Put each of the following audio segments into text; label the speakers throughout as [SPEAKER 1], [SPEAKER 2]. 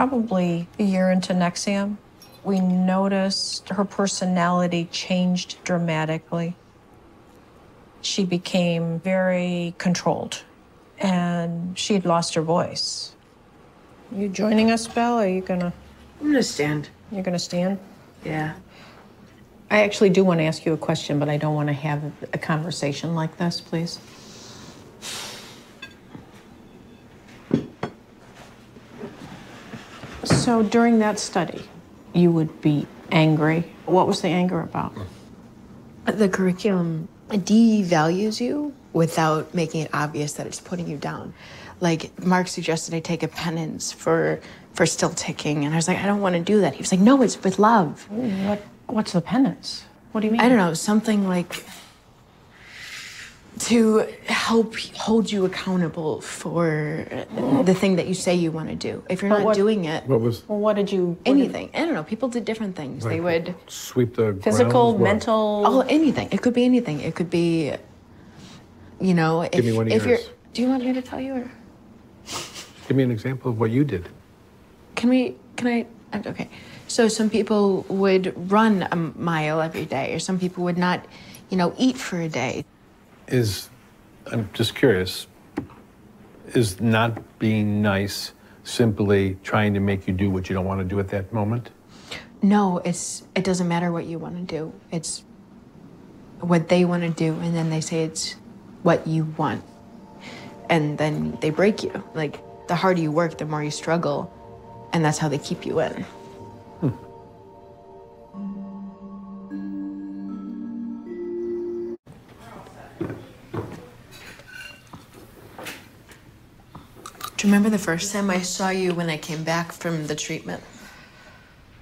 [SPEAKER 1] Probably a year into NXIVM, we noticed her personality changed dramatically. She became very controlled and she had lost her voice. You joining us, Belle? Are you gonna
[SPEAKER 2] I'm gonna stand.
[SPEAKER 1] you're gonna stand?
[SPEAKER 2] Yeah.
[SPEAKER 1] I actually do want to ask you a question, but I don't want to have a conversation like this, please. So during that study, you would be angry. What was the anger about?
[SPEAKER 3] The curriculum devalues you without making it obvious that it's putting you down. Like Mark suggested I take a penance for for still ticking and I was like I don't want to do that. He was like no, it's with love.
[SPEAKER 1] What what's the penance? What do you mean?
[SPEAKER 3] I don't know, something like to help hold you accountable for the thing that you say you want to do. If you're
[SPEAKER 1] But
[SPEAKER 3] not
[SPEAKER 1] what-
[SPEAKER 3] doing it,
[SPEAKER 4] What was
[SPEAKER 1] Well, what did you what did-
[SPEAKER 3] anything. I don't know, people did different things. They would
[SPEAKER 4] sweep the
[SPEAKER 1] physical,
[SPEAKER 4] What?
[SPEAKER 1] mental?
[SPEAKER 3] Oh, anything. It could be anything. It could be, you know, if,
[SPEAKER 4] me one of
[SPEAKER 3] if you're.
[SPEAKER 4] yours.
[SPEAKER 3] Do you want me to tell you, or
[SPEAKER 4] Give me an example of what you did.
[SPEAKER 3] can we? Can I? Okay. So some people would run a mile every day, or some people would not, you know, eat for a day.
[SPEAKER 4] Is I'm just curious. Is not being nice simply trying to make you do what you don't want to do at that moment?
[SPEAKER 3] No, it's it doesn't matter what you want to do. It's what they want to do, and then they say it's what you want, and then they break you. Like the harder you work, the more you struggle, and that's how they keep you in. Do you remember the first time I saw you when I came back from the treatment?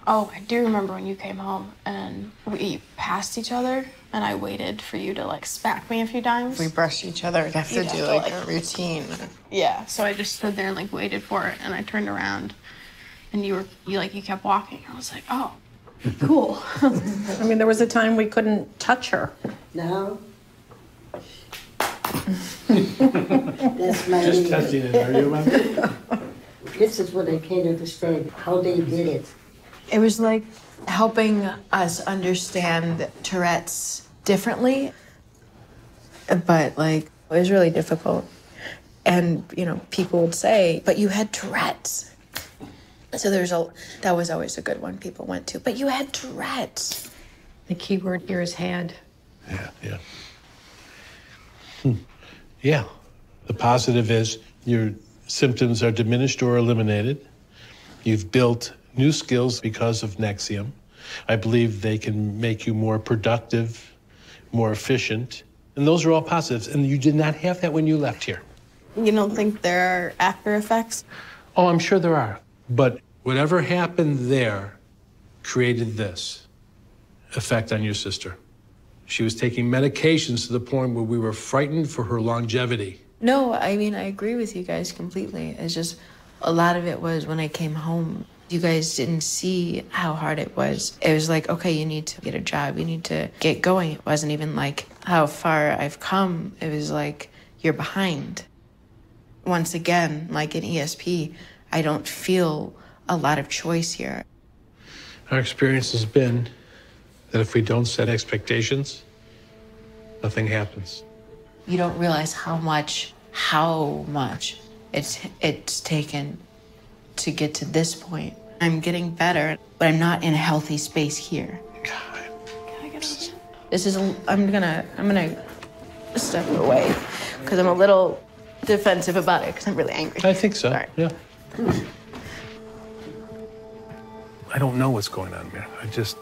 [SPEAKER 5] Oh, I do remember when you came home and we passed each other and I waited for you to like smack me a few times.
[SPEAKER 3] We brushed each other. We have to
[SPEAKER 5] You'd
[SPEAKER 3] do
[SPEAKER 5] have to,
[SPEAKER 3] like,
[SPEAKER 5] like-
[SPEAKER 3] a routine.
[SPEAKER 5] yeah, so I just stood there and like waited for it and I turned around and you were you like you kept walking. I was like, "Oh, cool."
[SPEAKER 1] I mean, there was a time we couldn't touch her.
[SPEAKER 6] No. That's my
[SPEAKER 4] Just
[SPEAKER 6] name.
[SPEAKER 4] testing it, are you? Emma?
[SPEAKER 6] This is what I can't understand, how they did it.
[SPEAKER 3] It was like helping us understand Tourette's differently, but like it was really difficult. And you know, people would say, "But you had Tourette's." So there's a that was always a good one people went to. But you had Tourette's.
[SPEAKER 1] The key word here is had.
[SPEAKER 7] Yeah, yeah. Hmm. Yeah. The positive is your symptoms are diminished or eliminated. You've built new skills because of NXIVM. I believe they can make you more productive, more efficient. And those are all positives. And you did not have that when you left here.
[SPEAKER 5] you don't think there are after effects?
[SPEAKER 7] Oh, I'm sure there are. But whatever happened there created this effect on your sister. She was taking medications to the point where we were frightened for her longevity.
[SPEAKER 3] No, I mean I agree with you guys completely. It's just a lot of it was when I came home. You guys didn't see how hard it was. It was like, okay, you need to get a job. You need to get going. It wasn't even like how far I've come. It was like you're behind. Once again, like in ESP, I don't feel a lot of choice here.
[SPEAKER 7] Our experience has been that if we don't set expectations, nothing happens.
[SPEAKER 3] You don't realize how much, how much it's it's taken to get to this point. I'm getting better, but I'm not in a healthy space here. God.
[SPEAKER 5] Can I get a
[SPEAKER 3] This is a, I'm gonna I'm gonna step away because I'm a little defensive about it because I'm really angry.
[SPEAKER 7] I think so.
[SPEAKER 3] Sorry.
[SPEAKER 7] Yeah.
[SPEAKER 4] I don't know what's going on, man. I just